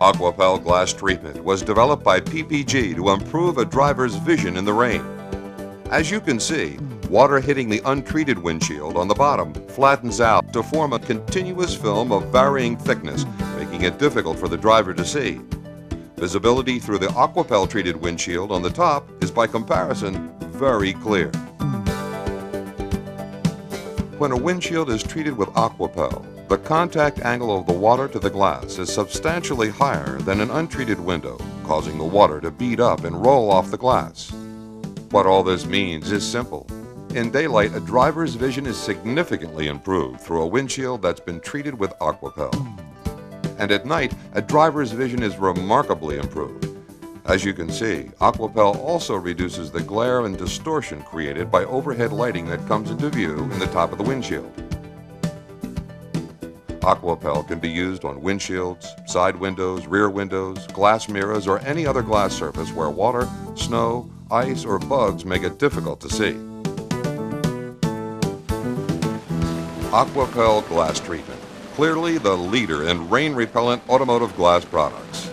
Aquapel glass treatment was developed by PPG to improve a driver's vision in the rain. As you can see, water hitting the untreated windshield on the bottom flattens out to form a continuous film of varying thickness, making it difficult for the driver to see. Visibility through the Aquapel treated windshield on the top is by comparison very clear. When a windshield is treated with Aquapel, the contact angle of the water to the glass is substantially higher than an untreated window, causing the water to bead up and roll off the glass. What all this means is simple. In daylight, a driver's vision is significantly improved through a windshield that's been treated with Aquapel. And at night, a driver's vision is remarkably improved. As you can see, Aquapel also reduces the glare and distortion created by overhead lighting that comes into view in the top of the windshield. Aquapel can be used on windshields, side windows, rear windows, glass mirrors, or any other glass surface where water, snow, ice, or bugs make it difficult to see. Aquapel Glass Treatment, clearly the leader in rain-repellent automotive glass products.